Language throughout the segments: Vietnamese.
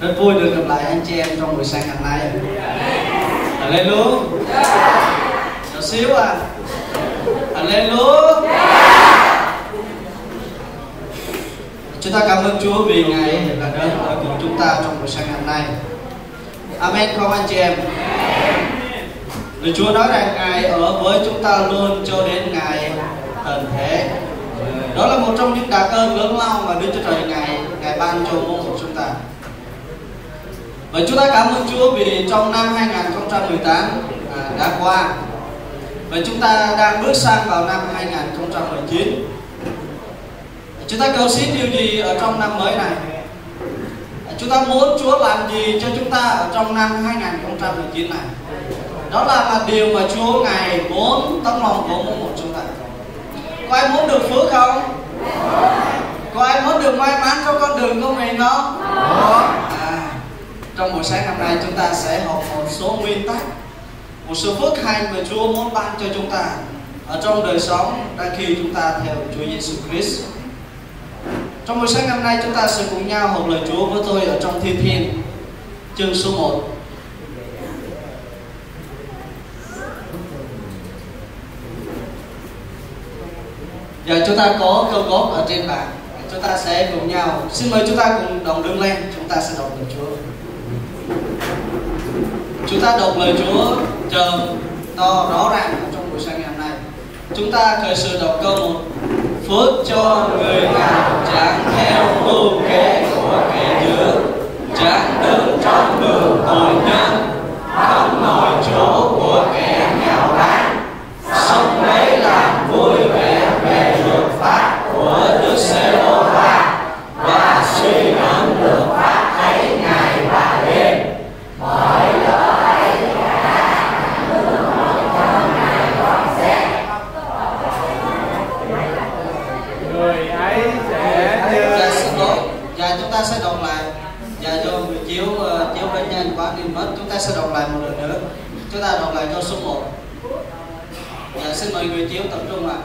Rất vui được gặp lại anh chị em trong buổi sáng ngày nay. Hãy lên luôn. Nhỏ xíu à. Hãy lên luôn. Chúng ta cảm ơn Chúa vì Ngài là đến ở cùng chúng ta trong buổi sáng ngày hôm nay. Amen, không anh chị em? Lời Chúa nói rằng Ngài ở với chúng ta luôn cho đến ngày tận thế. Đó là một trong những đặc ơn lớn lao mà Đức Chúa Trời Ngài Ngài ban cho mỗi một chúng ta. Và chúng ta cảm ơn Chúa vì trong năm 2018 à, đã qua và chúng ta đang bước sang vào năm 2019 Chúng ta cầu xin điều gì ở trong năm mới này? Chúng ta muốn Chúa làm gì cho chúng ta ở trong năm 2019 này? Đó là, là điều mà Chúa Ngài muốn tấm lòng của mỗi một chúng ta. Có ai muốn được phước không? Có ai muốn được may mắn trong con đường của mình không? À, trong buổi sáng hôm nay chúng ta sẽ học một số nguyên tắc, một số phước hạnh mà Chúa muốn ban cho chúng ta ở trong đời sống đang khi chúng ta theo Chúa Giêsu Christ. Trong buổi sáng hôm nay chúng ta sẽ cùng nhau học lời Chúa với tôi ở trong Thi Thiên chương số 1. Giờ chúng ta có câu gốc ở trên bàn. Chúng ta sẽ cùng nhau. Xin mời chúng ta cùng đồng đứng lên. Chúng ta sẽ đọc lời Chúa. Chúng ta đọc lời Chúa chờ to rõ ràng trong buổi sáng ngày hôm nay. Chúng ta khởi sự đọc câu một, phước cho người nào chẳng theo mưu kế của kẻ dữ chẳng đứng trong đường tội nhân, không ngồi chỗ của kẻ nghèo láng sống lấy làm vui vẻ về luật pháp của đức giê hô va và suy ngẫm luật pháp ấy ngày và đêm bởi đó ấy người ấy sẽ Dạ như xin lỗi. Dạ chúng ta sẽ đọc lại. Dạ do người chiếu ờ, chiếu bệnh nhân quá nên mất. Chúng ta sẽ đọc lại một lần nữa. Chúng ta đọc lại câu số 1 Dạ xin mời người chiếu tập trung ạ.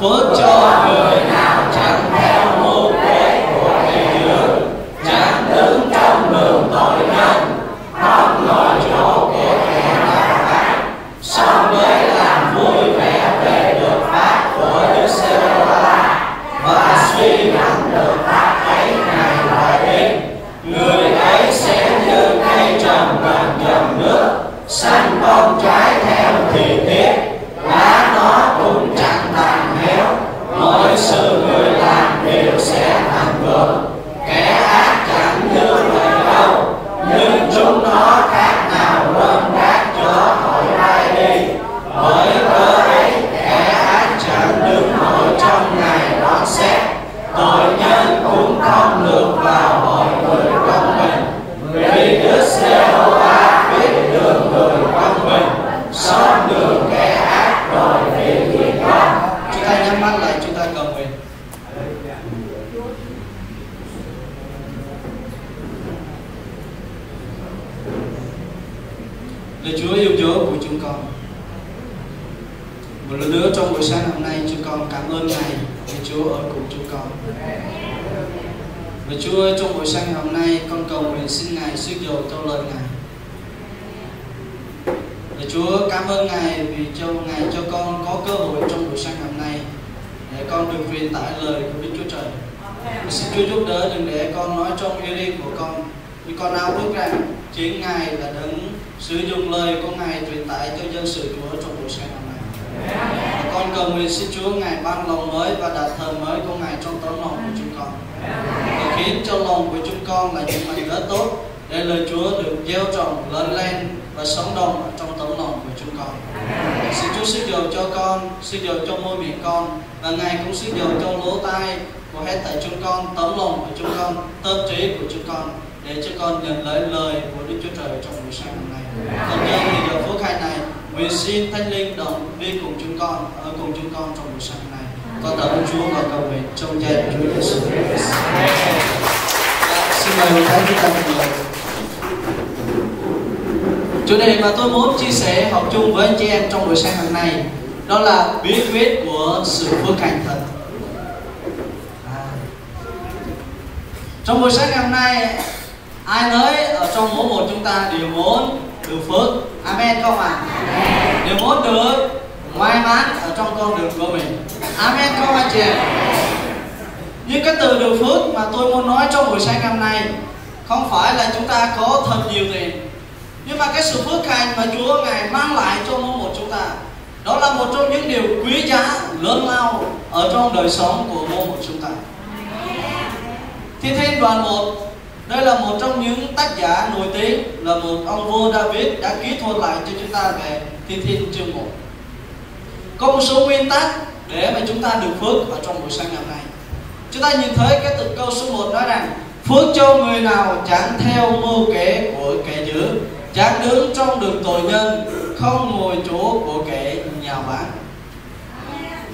Phước cho người nào chẳng theo mưu kế của kẻ dữ, chẳng đứng trong đường tội nhân, không ngồi chỗ của kẻ nào ác, song với làm vui vẻ về luật pháp của Đức Giê-hô-va và suy ngẫm luật pháp ấy ngày và đêm người ấy sẽ như cây trồng gần dòng nước xanh bông trái theo thì tiết lá nó cũng chẳng tàn héo mọi sự người làm đều sẽ thành vượng kẻ ác chẳng như vậy đâu nhưng chúng nó khác nào rơm rác cho khỏi bay đi bởi cớ ấy kẻ ác chẳng đứng nổi trong ngày đoán xét tội nhân cũng không được vào hội người công bình vì Đức Giê-hô-va biết đường người công mình xót đường kẻ ác rồi vì diệt con chúng ta nhắm mắt lại chúng ta cầu nguyện lạy Chúa, yêu dấu của chúng con. Một lần nữa trong buổi sáng hôm nay, chúng con cảm ơn Ngài lạy Chúa ở và Chúa ơi, trong buổi sáng hôm nay con cầu nguyện xin Ngài sức dầu cho lời Ngài Và Chúa cảm ơn Ngài vì cho Ngài cho con có cơ hội trong buổi sáng hôm nay để con được truyền tải lời của Đức Chúa Trời. Và xin Chúa giúp đỡ đừng để con nói trong yêu riêng của con vì con ao ước rằng chính Ngài là đấng sử dụng lời của Ngài truyền tải cho dân sự Chúa trong buổi sáng hôm nay. Và con cầu nguyện xin Chúa Ngài ban lòng mới và đặt thờ mới của Ngài trong tấm lòng của chúng con. Khiến cho lòng của chúng con là những mảnh đất tốt để lời Chúa được gieo trồng lớn lên và sống động ở trong tấm lòng của chúng con. Xin Chúa sức dầu cho con, sức dầu cho môi miệng con và Ngài cũng sức dầu cho lỗ tai của hết thảy chúng con, tấm lòng của chúng con, tâm trí của chúng con để cho con nhận lấy lời của Đức Chúa Trời trong buổi sáng hôm nay. Còn nhân thì giờ phút khai này, nguyện xin Thánh Linh động đi cùng chúng con, ở cùng chúng con trong buổi sáng nay. Con tạ ơn Chúa và cầu nguyện trong danh Chúa Giêsu Xin mời người thánh chúng ta cùng lời. Chủ đề mà tôi muốn chia sẻ học chung với anh chị em trong buổi sáng hôm nay, đó là bí quyết của sự phước hạnh thật. À. trong buổi sáng ngày hôm nay, ai nấy ở trong mỗi một chúng ta đều muốn được phước amen không ạ à? đều muốn được may mắn ở trong con đường của mình amen không anh chị em từ được phước mà tôi muốn nói trong buổi sáng ngày hôm nay, không phải là chúng ta có thật nhiều tiền, nhưng mà cái sự phước hạnh mà Chúa ngài mang lại cho mỗi một chúng ta, đó là một trong những điều quý giá lớn lao ở trong đời sống của mỗi một chúng ta. Thi Thiên đoạn 1 đây là một trong những tác giả nổi tiếng, là một ông vua David đã ký thuật lại cho chúng ta về Thi Thiên chương 1 có một số nguyên tắc để mà chúng ta được phước ở trong buổi sáng ngày hôm nay chúng ta nhìn thấy cái từ câu số 1 nói rằng, phước cho người nào chẳng theo mưu kế của kẻ dữ chẳng đứng trong đường tội nhân, không ngồi chỗ của kẻ nhà bán.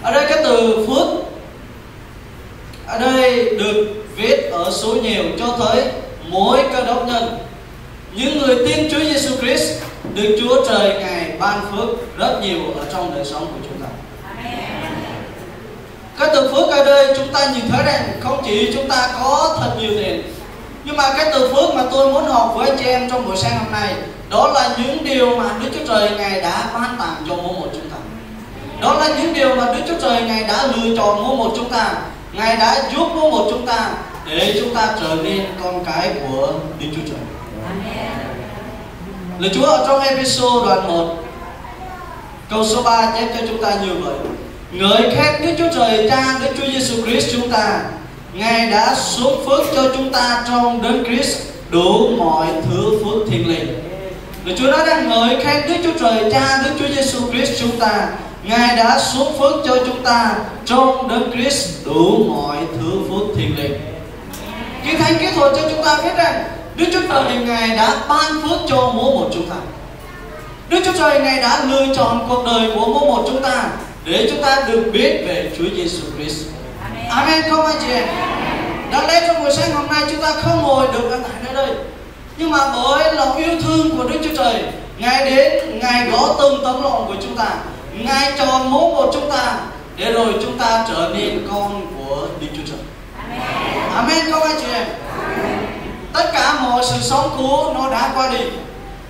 Ở đây cái từ phước, ở đây được viết ở số nhiều cho thấy mỗi cơ đốc nhân. Những người tin Chúa Giêsu Christ được Chúa Trời ngài ban phước rất nhiều ở trong đời sống của chúng ta. Cái từ phước ở đây chúng ta nhìn thấy rằng không chỉ chúng ta có thật nhiều tiền nhưng mà cái từ phước mà tôi muốn học với anh chị em trong buổi sáng hôm nay, đó là những điều mà Đức Chúa Trời ngài đã ban tặng cho mỗi một chúng ta. Đó là những điều mà Đức Chúa Trời ngài đã lựa chọn mỗi một chúng ta. Ngài đã giúp mỗi một chúng ta để chúng ta trở nên con cái của Đức Chúa Trời. Lời Chúa, ở trong episode đoạn 1 Câu số 3 chép cho chúng ta như vậy Ngợi khen Đức Chúa Trời, Cha Đức Chúa Giêsu Christ chúng ta Ngài đã xuống phước cho chúng ta trong đấng Christ đủ mọi thứ phước thiên liêng. Lời Chúa đã đang ngợi khen Đức Chúa Trời, Cha Đức Chúa Giêsu Christ chúng ta Ngài đã xuống phước cho chúng ta trong đấng Christ đủ mọi thứ phước thiên liêng. Kinh Thánh kỹ thuật cho chúng ta biết rằng, Đức Chúa Trời Ngài đã ban phước cho mỗi một chúng ta. Đức Chúa Trời Ngài đã lựa chọn cuộc đời của mỗi một chúng ta để chúng ta được biết về Chúa Giêsu Christ. Amen. Không anh chị? Đáng lẽ trong buổi sáng hôm nay chúng ta không ngồi được ở tại nơi đây. Nhưng mà bởi lòng yêu thương của Đức Chúa Trời Ngài đến, Ngài gõ từng tấm lòng của chúng ta. Ngài chọn mỗi một chúng ta Để rồi chúng ta trở nên con của Đức Chúa Trời. Amen. Không anh chị em? Tất cả mọi sự sống cũ nó đã qua đi.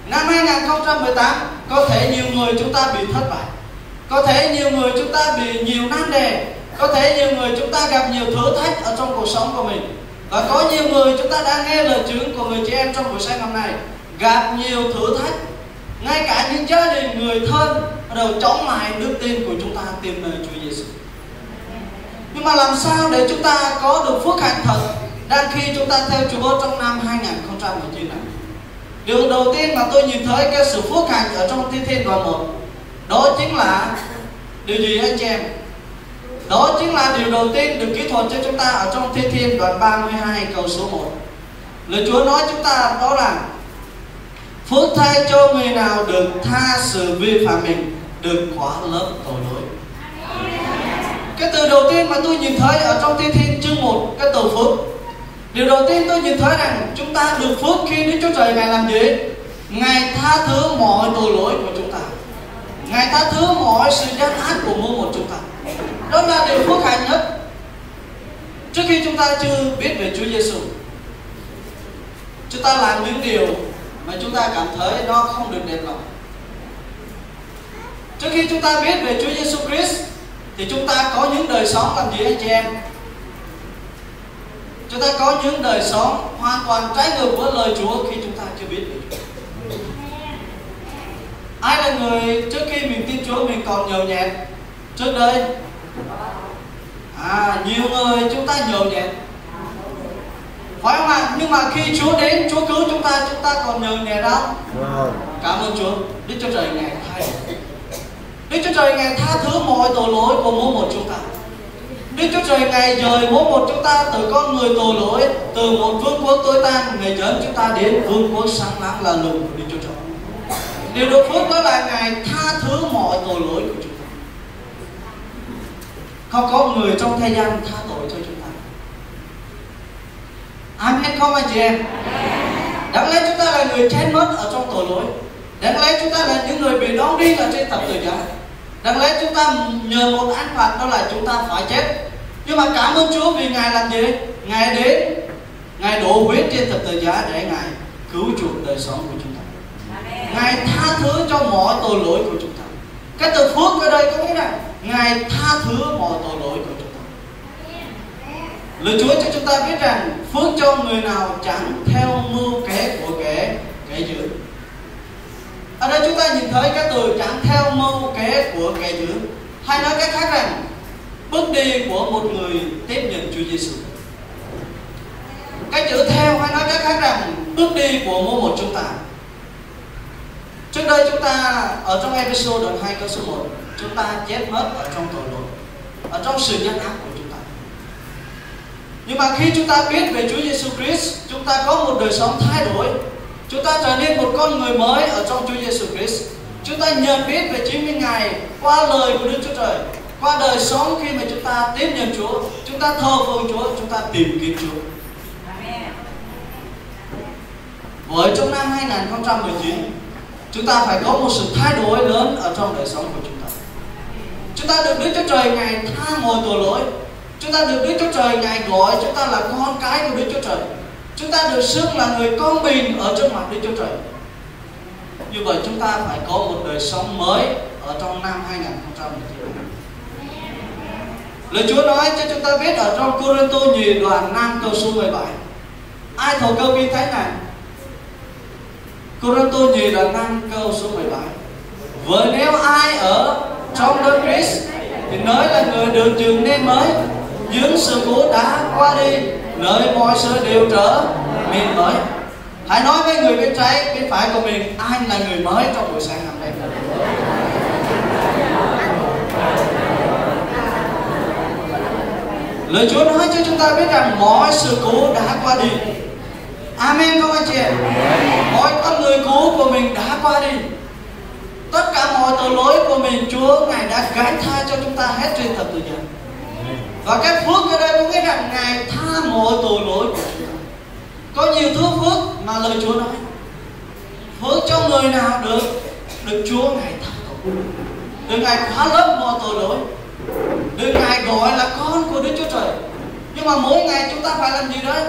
Năm 2018 có thể nhiều người chúng ta bị thất bại có thể nhiều người chúng ta bị nhiều nan đề. Có thể nhiều người chúng ta gặp nhiều thử thách ở trong cuộc sống của mình. Và có nhiều người chúng ta đã nghe lời chứng của người chị em trong buổi sáng hôm nay. Gặp nhiều thử thách. Ngay cả những gia đình, người thân đều chống lại đức tin của chúng ta tìm nơi Chúa Giêsu nhưng mà làm sao để chúng ta có được phước hạnh thật đang khi chúng ta theo Chúa trong năm 2019 này? Điều đầu tiên mà tôi nhìn thấy cái sự phước hạnh ở trong Thi Thiên đoạn 1 đó chính là điều gì anh chị em? Đó chính là điều đầu tiên được kỹ thuật cho chúng ta ở trong Thi Thiên đoạn 32 câu số 1 Lời Chúa nói chúng ta đó là, Phước thay cho người nào được tha sự vi phạm mình Được quả lớp tội lỗi. Cái từ đầu tiên mà tôi nhìn thấy ở trong Thi Thiên chương 1 Cái từ phước. Điều đầu tiên tôi nhìn thấy rằng Chúng ta được phước khi Đức Chúa Trời Ngài làm gì? Ngài tha thứ mọi tội lỗi của chúng Ngài tha thứ mọi sự gian ác của mỗi một chúng ta. Đó là điều phước hạnh nhất. Trước khi chúng ta chưa biết về Chúa Giêsu chúng ta làm những điều mà chúng ta cảm thấy nó không được đẹp lòng. Trước khi chúng ta biết về Chúa Giêsu Christ, thì chúng ta có những đời sống làm gì anh chị em? Chúng ta có những đời sống hoàn toàn trái ngược với lời Chúa khi chúng ta chưa biết về Chúa ai là người trước khi mình tin Chúa mình còn nhờ nhẹt? Trước đây. À nhiều người chúng ta nhờ nhẹt. Phải không ạ? Nhưng mà khi Chúa đến Chúa cứu chúng ta chúng ta còn nhờ nhẹ đâu cảm ơn Chúa. Đức Chúa Trời ngài thay Đức Chúa Trời ngài tha thứ mọi tội lỗi của mỗi một chúng ta. Đức Chúa Trời ngài dời mỗi một chúng ta từ con người tội lỗi từ một vương quốc tối tàn ngài dẫn chúng ta đến vương quốc sáng láng là lừng của Đức điều được phước đó là ngài tha thứ mọi tội lỗi của chúng ta. Không có người trong thế gian tha tội cho chúng ta. Amen không anh chị em Đáng lẽ chúng ta là người chết mất ở trong tội lỗi. Đáng lẽ chúng ta là những người bị đón đi ở trên tập tự giá Đáng lẽ chúng ta nhờ một án phạt đó là chúng ta phải chết. Nhưng mà cảm ơn Chúa vì Ngài làm gì? Ngài đến, ngài đổ huyết trên thập tự giá để ngài cứu chuộc đời sống của chúng ta ngài tha thứ cho mọi tội lỗi của chúng ta. Cái từ phước ở đây có nghĩa là ngài tha thứ mọi tội lỗi của chúng ta. Lời chúa cho chúng ta biết rằng phước cho người nào chẳng theo mưu kế của kẻ kẻ dữ ở đây chúng ta nhìn thấy cái từ chẳng theo mưu kế của kẻ dữ hay nói cách khác rằng, bước đi của một người tiếp nhận Chúa Giêsu cái chữ theo hay nói cách khác rằng, bước đi của mỗi một chúng ta trước đây chúng ta ở trong episode đoạn 2 câu số 1 chúng ta chết mất ở trong tội lỗi ở trong sự nhân ác của chúng ta. Nhưng mà khi chúng ta biết về Chúa Giêsu Christ chúng ta có một đời sống thay đổi chúng ta trở nên một con người mới ở trong Chúa Giêsu Christ. Chúng ta nhận biết về chính mình Ngài qua lời của Đức Chúa Trời qua đời sống khi mà chúng ta tiếp nhận Chúa. Chúng ta thờ phượng Chúa chúng ta tìm kiếm Chúa. Với trong năm 2019 chúng ta phải có một sự thay đổi lớn ở trong đời sống của chúng ta. Chúng ta được Đức Chúa Trời Ngài tha mọi tội lỗi. Chúng ta được Đức Chúa Trời Ngài gọi chúng ta là con cái của Đức Chúa Trời. Chúng ta được xưng là người con bình ở trước mặt Đức Chúa Trời. Như vậy chúng ta phải có một đời sống mới ở trong năm 2019 Lời Chúa nói cho chúng ta biết ở trong Cô-rinh-tô nhì đoạn 5 câu số 17 Ai thổ câu kinh thánh này? Cô-rinh-tô nhì đoạn 5 câu số 17 Vậy nếu ai ở trong đấng Christ Thì nói là người được trường nên mới Những sự cố đã qua đi Nơi mọi sự đều trở nên mới. Hãy nói với người bên trái, bên phải của mình Ai là người mới trong buổi sáng hôm nay? Lời Chúa nói cho chúng ta biết rằng mọi sự cố đã qua đi. Amen các anh chị em? Mọi con người cũ của mình đã qua đi. Tất cả mọi tội lỗi của mình, Chúa, Ngài đã gánh tha cho chúng ta hết trên thập tự giá. Và cái phước ở đây có nghĩa rằng Ngài tha mọi tội lỗi của chúng ta. Có nhiều thứ phước mà lời Chúa nói. Phước cho người nào được được Chúa Ngài tha tội. Được Ngài khóa lớp mọi tội lỗi được Ngài gọi là con của Đức Chúa Trời Nhưng mà mỗi ngày chúng ta phải làm gì đấy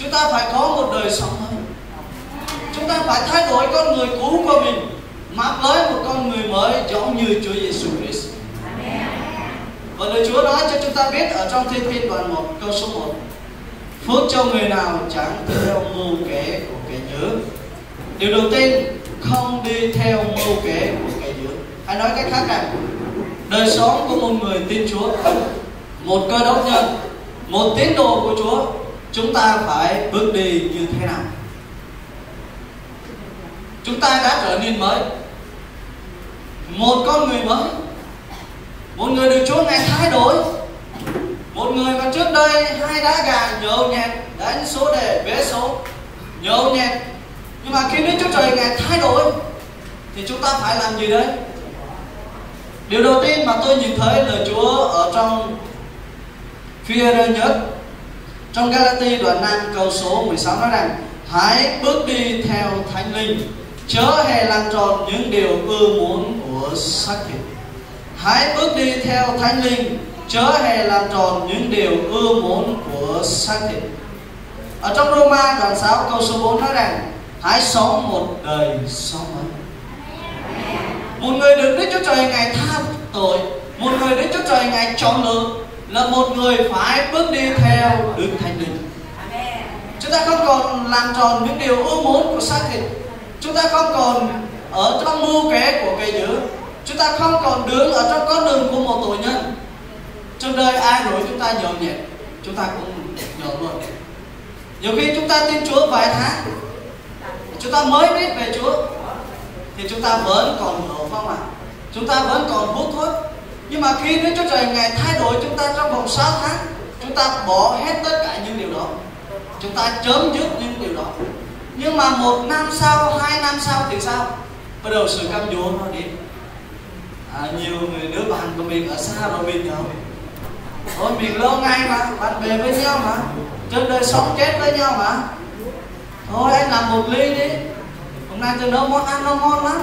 Chúng ta phải có một đời sống mới. Chúng ta phải thay đổi con người cũ của mình Mặc lấy một con người mới giống như Chúa Giêsu Christ. Và lời Chúa nói cho chúng ta biết ở trong Thiên Thiên đoạn 1 câu số 1 Phước cho người nào chẳng theo mưu kế của kẻ dữ Điều đầu tiên, không đi theo mưu kế của kẻ dữ hãy nói cách khác này. Đời sống của một người tin Chúa, một cơ đốc nhân, một tín đồ của Chúa chúng ta phải bước đi như thế nào? Chúng ta đã trở nên mới. Một con người mới. Một người được Chúa ngày thay đổi. Một người mà trước đây hai đá gà nhậu nhẹt, đánh số đề vé số nhậu nhẹt. Nhưng mà khi Đức Chúa Trời ngày thay đổi, thì chúng ta phải làm gì đấy? Điều đầu tiên mà tôi nhìn thấy lời Chúa ở trong phía nhất trong Galati đoạn 5 câu số 16 nói rằng, hãy bước đi theo thánh linh, chớ hề làm tròn những điều ưa muốn của xác thịt. Hãy bước đi theo thánh linh, chớ hề làm tròn những điều ưa muốn của xác thịt. Ở trong Roma đoạn 6 câu số 4 nói rằng, hãy sống một đời sống ấy một người được Đức Chúa Trời ngài tha tội, một người Đức Chúa Trời ngài chọn lựa là một người phải bước đi theo Đức Thánh Linh. Chúng ta không còn làm tròn những điều ưu muốn của xác thịt. Chúng ta không còn ở trong mưu kế của kẻ dữ chúng ta không còn đứng ở trong con đường của một tội nhân. Trong đời ai rồi chúng ta nhậu nhẹt chúng ta cũng nhậu luôn. Nhiều khi chúng ta tin Chúa vài tháng chúng ta mới biết về Chúa thì chúng ta vẫn còn đổ không ạ à? chúng ta vẫn còn hút thuốc nhưng mà khi Đức Chúa Trời Ngài thay đổi chúng ta trong vòng 6 tháng chúng ta bỏ hết tất cả những điều đó. Chúng ta chấm dứt những điều đó. Nhưng mà một năm sau hai năm sau thì sao? Bắt đầu sự cam dỗ nó đến à, nhiều người đứa bạn của mình ở xa rồi mình nhậu thôi mình lâu ngày mà bạn bè với nhau mà. Trên đời sống chết với nhau mà. Thôi anh làm một ly đi. Hôm nay tôi nấu món ăn nó ngon lắm.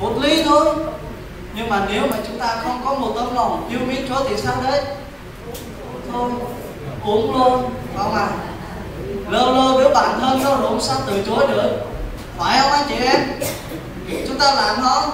Một ly thôi nhưng mà nếu mà chúng ta không có một tấm lòng yêu mến Chúa thì sao đấy? Thôi, uống luôn không à bản thân nó cũng sao từ chối được. Phải không anh chị em? Chúng ta làm không